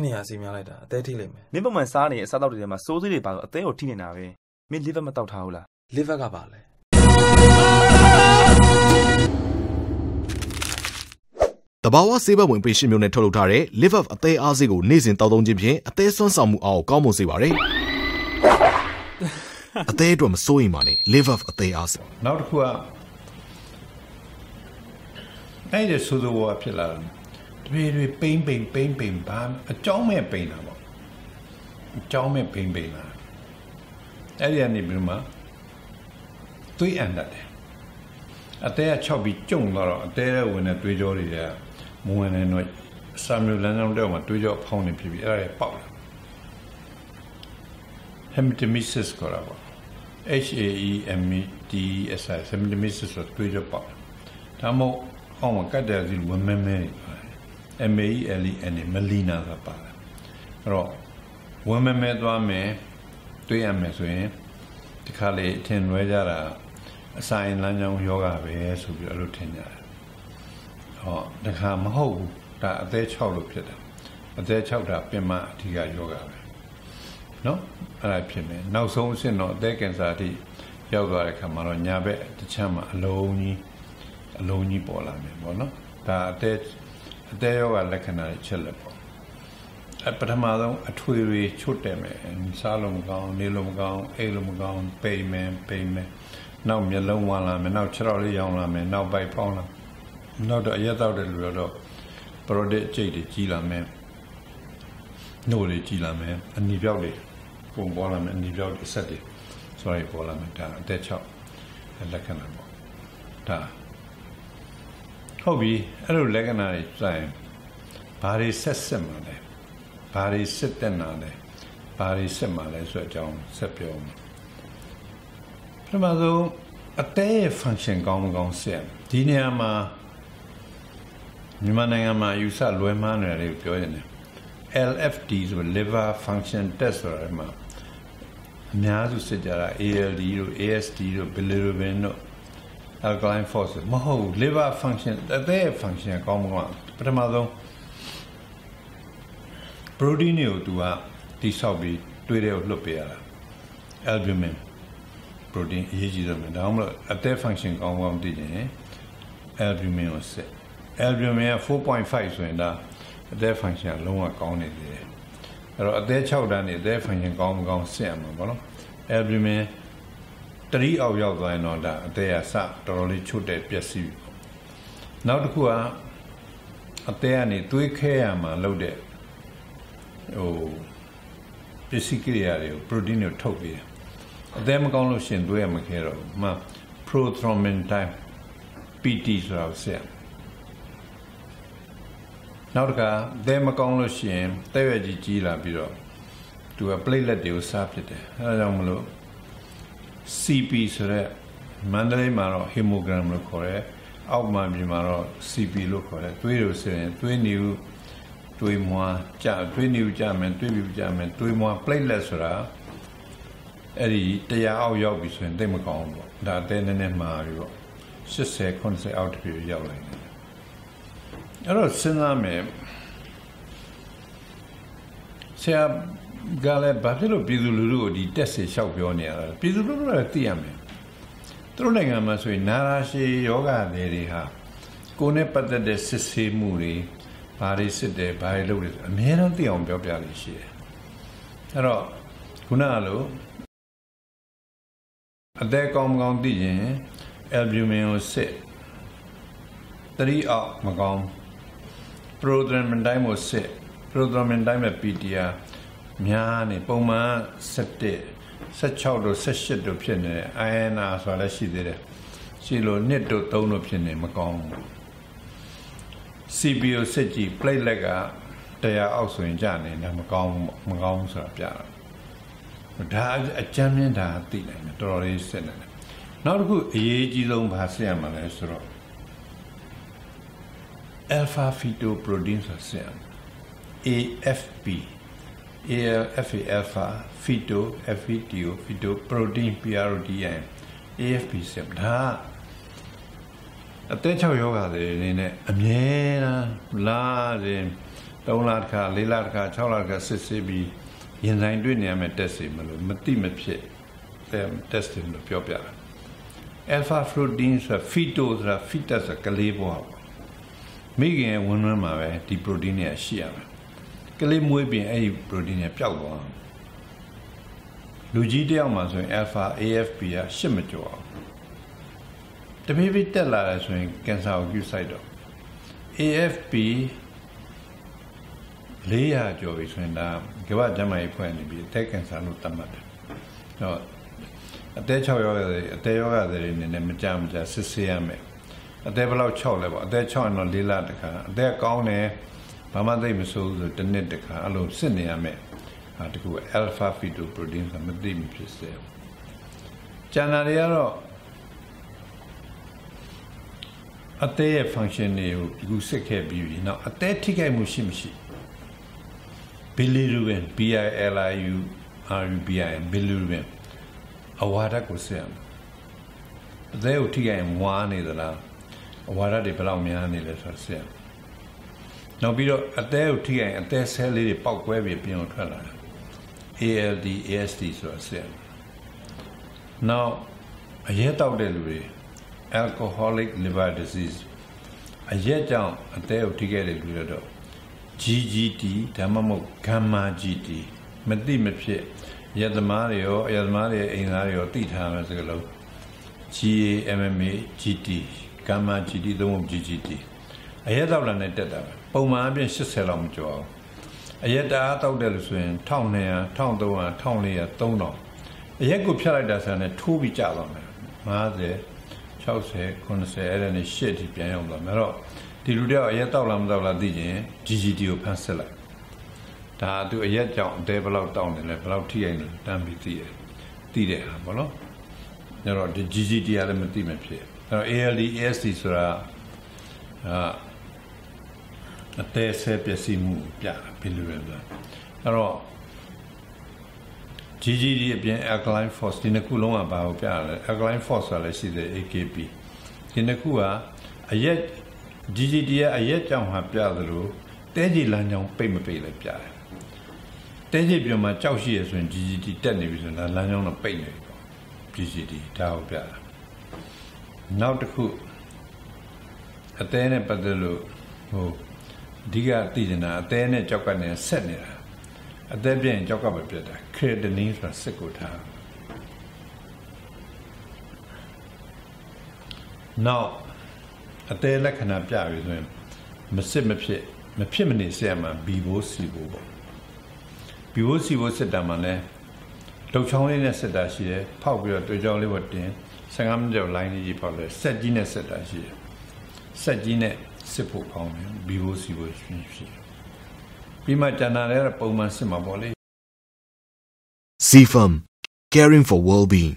ခင်းနေရစီများလိုက်တာအသေးထိလိမ့်မယ်မင်းပုံမှန်စားနေတဲ့အစားအသောက်တွေထဲမှာစိုးသေးတွေပါတော့အသေးကိုထိနေတာပဲမင်း liver မတောက်ထားဘူးလား liver ကပါလဲတဘာဝဆေးဘက်ဝင်ပေးရှင်မျိုးနဲ့ထုတ်လုပ်ထားတဲ့ Live Up အသေးအားစေးကိုနေ့စဉ်တောက်သုံးခြင်းဖြင့်အသေးဆွမ်းဆောင်မှုအားကိုကောင်းမွန်စေပါတယ်။အသေးအတွက်မစိုးရင်ပါနဲ့ Live Up အသေးအားစေးနောက်တစ်ခုကအဲ့ဒီဆိုးဆိုးဝါးဖြစ်လာတယ် တပြေတွေပိမ့်ပိမ့်ပိမ့်ပိမ့်ဘာအကြောင်းမဲ့ပိမ့်တာပေါ့အကြောင်းမဲ့ပိမ့်ပိမ့်လာအဲ့ဒီကနေပြီးမှသွေးအန်တတ်တယ်အသေးက6ပြီးကျုံသွားတော့အသေးရဲ့ဝင်တဲ့သွေးကြောတွေကမဝင်နေတော့ဆာမြူလန်ဆောင်တော့မှသွေးကြောဖောင်းနေဖြစ်ပြီးအဲ့ဒါပေါက်လာ hematemesis ခေါ်တာပေါ့ H A E M E T E S I hematemesis ဆိုတွေးကြပေါ့ဒါမှမဟုတ်အောင်မကတ်တယ်စီဝမဲမဲ M A E L E N E melina ဆိုပါတယ်အဲ့တော့ဝမဲမဲသွားမယ်တွေးရမယ်ဆိုရင်ဒီခါလေးထင်လွဲကြတာအဆိုင်လမ်းကြောင်းယောဂပဲဆိုပြီးအဲ့လိုထင်ကြတယ်ဟောဒီခါမဟုတ်ဘူးဒါအသေး6လို့ဖြစ်တယ်အသေး6တာပြင်မအဓိကယောဂပဲနော်အဲ့ဒါဖြစ်မယ်နောက်ဆုံးအဆင့်တော့အသက်ကင်ဆာအထိရောက်သွားတဲ့ခါမှာတော့ညာဘက်တစ်ချမ်းမှာအလုံးကြီးအလုံးကြီးပေါ်လာမယ်ပေါ့နော်ဒါအသက် အသက်ရောဂါလက္ခဏာတွေချက်လက်ပေါ့အပထမဆုံးအထွေတွေချွတ်တယ်မယ်စားလို့မကောင်းနေလို့မကောင်းအိပ်လို့မကောင်းပိန်မယ်ပိန်မယ်နောက်မျက်လုံးဝမ်းလာမယ်နောက်ခြေထောက်လေးရောင်လာမယ်နောက်ပိုက်ဖောင်းလာနောက်တော့အရက်တော့တဲ့လူတော့ပရိုဒစ်အကျိတ်တွေကြီးလာမယ်နှုတ်တွေကြီးလာမယ်အနီပြောက်တွေပုံပေါ်လာမယ်အနီပြောက်တွေဆက်တွေ sorry ပေါ်လာမယ်ဒါအသက်6လက္ခဏာပေါ့ဒါ ဟုတ်ပြီအဲ့လိုလက္ခဏာတွေစိုင်ဘာတွေဆက်ဆက်မှာလဲဘာတွေစစ်တက်နာလဲဘာတွေစစ်မှာလဲဆိုတဲ့အကြောင်းဆက်ပြောမှာပထမဆုံးအသေးရဲ့ function ကောင်းမကောင်းဆက်ဒီနေရာမှာမြန်မာနိုင်ငံမှာယူဆလွယ်မှားနေတယ်လို့ပြောရတယ် LFT ဆို liver function test ဆိုတာမှာအများစုစစ်ကြတာ ALD တို့ AST တို့ bilirubin တို့ alkaline phosphate မဟုတ်ဘူး liver function အသေး function ကောင်းမကောင်းပထမဆုံး protein တွေကိုသူကတိဆောက်ပြီးတွေးတဲ့ကိုလွတ်ပေးရတာ albumin protein အရေးကြီးဆုံးပဲဒါမှမဟုတ်အသေး function ကောင်းကောင်းသိရင် albumin ကိုစစ် albumin က4.5ဆိုရင်ဒါအသက် function လုံးဝကောင်းနေသေးတယ်အဲ့တော့အသက်6တန်းနေအသက် function ကောင်းမကောင်းစစ်ရမှာပေါ့နော် albumin တတိအောက်ရောက်သွားရင်တော့ဒါအသက်ရစတော်တော်လေးချွတ်တဲ့ပျက်စီးပြီပေါ့နောက်တစ်ခုကအသက်ကနေသွေးခဲရမှာလုပ်တဲ့ဟိုပစ္စည်းကိရိယာတွေကို protein တွေထုတ်ပေးတယ်အသက်မကောင်းလို့ရှင်သွေးရမခဲတော့ဘူးမှ prothrombin type PT ဆိုတာကိုစစ်ရမယ်နောက်တစ်ခါသဲမကောင်းလို့ရှိရင်တဲ့ရွက်ကြီးကြီးလာပြီးတော့သူက platelet တွေကိုစားဖြစ်တယ်အဲဒါကြောင့်မလို့ CP ဆိုတဲ့မန္တလေးမှာတော့ hemogram လို့ခေါ်တယ်အောက်မှာပြည်မှာတော့ CP လို့ခေါ်တယ်သွေးလို့ဆိုရင်သွေးနည်းသွေးမွားကြသွေးနည်းကြမယ်သွေးပြူကြမယ်သွေးမွား platelet ဆိုတာအဲ့ဒီတရားအောက်ရောက်ပြီဆိုရင်သိမကောင်းဘူးပေါ့ဒါအသေးနည်းနည်းမှာပြီပေါ့80 90အောက်တပြည့်ရောက်လာတယ်အဲ့တော့စဉ်းစားမယ်ဆရာ ကလည်းဘာဖြစ်လို့ပြည်သူလူထုကိုဒီတက်စေလျှောက်ပြောနေရတာပြည်သူလူထုကသိရမယ်သူတို့နိုင်ငံမှာဆိုရင်နာရာရှည်ယောဂတွေတွေဟာကိုယ်နဲ့ပတ်သက်တဲ့စစ်ဆေးမှုတွေဘာတွေစစ်တယ်ဘာတွေလုပ်တယ်အများအားသိအောင်ပြောပြလို့ရှိတယ်အဲ့တော့ခုနကလိုအသက်ကောင်းမကောင်းသိရင် albumin ကိုစစ်တတိအောက်မကောင်း prothrombin တိုင်းကိုစစ် prothrombin တိုင်းမဲ့ PTR များနေပုံမှန်17 16တို့18တို့ဖြစ်နေတယ် INR ဆိုတာလည်းရှိသေးတယ်ရှိလို့1တို့3တို့ဖြစ်နေမကောင်းဘူး CPO စစ်ကြည့် platelet ကတရားအောက်ဆိုရင်ကြာနေတယ်မကောင်းမကောင်းဆိုတာပြတာဒါအကြမ်းမြင်တာသိနိုင်တယ်တော်တော်လေးစစ်နေတယ်နောက်တစ်ခုအရေးကြီးဆုံးဘာစစ်ရမှာလဲဆိုတော့ alpha fetoprotein ဆိုဆင် AFP ALFA alpha feto FETO feto protein PROTEIN AFP ဆင်ဒါအသက်6ယောဂတွေအနေနဲ့အမြဲတမ်းလာတယ်3လတစ်ခါ4လတစ်ခါ6လတစ်ခါစစ်ဆေးပြီးရင်ဆိုင်တွေ့နေရမယ်တက်စီမလို့မတိမဖြစ်တက်စတင်လို့ပြောပြတာ alpha protein ဆိုတာ phyto ဆိုတာ fetus ဆိုတာကလေးဘွားပေါ့မိခင်ရဲ့ဝန်းဝန်းမှာပဲဒီ protein တွေရှိရမယ် ကလေးမွေးပြင်အဲ့ဒီ protein တွေပျောက်သွားလူကြီးတယောက်မှာဆိုရင် alpha AFP ကရှစ်မကျော်အောင်တဖြည်းဖြည်းတက်လာတယ်ဆိုရင်ကင်ဆာကိုပြုဆိုင်တော့ AFP 400ကျော်ပြီဆိုရင်ဒါကမ္ဘာ့ကျန်းမာရေးဖွဲ့နေပြီးအသက်ကင်ဆာလို့သတ်မှတ်တယ်။ဟောအသက်6ယောဂတွေအသက်ယောဂတွေနေနဲ့မကြမကြစစ်ဆေးရမယ်။အသက်ဘယ်လောက်6လဲပေါ့အသက်6ရင်တော့၄လတခါအသက်ကောင်းတယ် ဘာမှသိမဆိုးဆိုတစ်နှစ်တခါအဲ့လိုစစ်နေရမယ်။ဟာတကူ alpha fetoprotein ဆိုမသိမဖြစ်စေ။ကျန်တာတွေကတော့အသေးရဲ့ function တွေကိုဒီခုစစ်ခဲ့ပြီးပြီ။နောက်အသေးထိခိုက်မှုရှိမရှိ။ bilirubin B I L I U R U B I N bilirubin အဝါဒကိုစစ်ရမယ်အသေးကိုထိခိုက်မွားနေသလားအဝါဒတွေဘယ်လောက်များနေလဲဆိုတာစစ်ရမယ် နောက်ပြီးတော့အသေးကိုထိခိုက်အသေးဆဲလေးတွေပောက်ကွဲပြီးပြင်ထွက်လာတယ် ALD AST ဆိုတာစစ်ရမယ်နောက်အရက်တောက်တဲ့လူတွေ alcoholic liver disease အရက်ကြောင့်အသေးကိုထိခိုက်တဲ့လူတွေတော့ GGT ဒါမှမဟုတ် gamma GT မသိမဖြစ်ရသမားတွေရောရသမားတွေအိမ်သားတွေရောသိထားမယ်စကလုံး GAMMA GT gamma GT သုံးဖို့ GGT အရက်တော့လည်းတက်တာပဲ ပုံမှန်အပြင်80လောက်မကျော်အောင်အရက်တအားတောက်တယ်လို့ဆိုရင်1200 1300 1400 3000အရက်ကိုဖြတ်လိုက်တာဆိုရင်ထိုးပြီးကျသွားမယ်50 60 90အဲ့ဒါနဲ့ရှစ်ထိပြန်ရောက်သွားမယ်အဲ့တော့ဒီလူတယောက်အရက်တောက်လားမတောက်လားသိရင် GGT ကိုဖန်ဆက်လိုက်ဒါသူအရက်ကြောင့်အသေးဘယ်လောက်တောက်နေလဲဘယ်လောက်ထိရိုက်နေတမ်းပြီးသိတယ်သိတဲ့ဟာဘောနော်အဲ့တော့ဒီ GGT ကလည်းမသိမဖြစ်အဲ့တော့ ALD AST ဆိုတာအာ အသေးဆဲပျက်စီးမှုပြတာဘယ်လိုလဲဆိုအဲ့တော့ GGD အပြင် alkaline force ဒီနှစ်ခုလုံးကဘာကိုပြရလဲ alkaline force ဆိုတာလည်းရှိတယ် AKP ဒီနှစ်ခုကအရက် GGD ရဲ့အရက်ကြောင့်ဟာပြသလိုတဲကြီးလမ်းကြောင်းပိတ်မပိတ်လည်းပြတယ်တဲကြီးပြမှာကြောက်ရှိရဆိုရင် GGD တက်နေပြီဆိုရင်လမ်းကြောင်းတော့ပိတ်နေပြီပေါ့ GGD ဒါကိုပြတာနောက်တစ်ခုအသေးနဲ့ပတ်သက်လို့ဟို အဓိကသိနေတာအသေးနဲ့ကြောက်ကနဲ့ဆက်နေတာအသက်ပြင်းကြောက်ကပဲပြတ်တာခရဒနီဆိုတာစစ်ကိုထားနောက်အသေးလက္ခဏာပြပြီဆိုရင်မစစ်မဖြစ်မဖြစ်မနေစစ်ရမှာဘီဘိုးစီဘိုးပေါ့ဘီဘိုးစီဘိုးစစ်တာမှလည်းလုံချောင်းလေးနဲ့စစ်တာရှိတယ်ဖောက်ပြီးတော့တွေ့ချောင်းလေးဝတ်တင်15မိနစ်ကျော်လိုင်းလေးကြီးဖောက်လဲဆက်ကြီးနဲ့စစ်တာရှိတယ်ဆက်ကြီးနဲ့ စစ်ဖို့ကောင်းတယ်ဘီဘိုးစီဘိုးရှိရှိပြီးမှကျန်တာလည်းပုံမှန်စစ်မှာပေါ့လေ CFM Caring for Well-being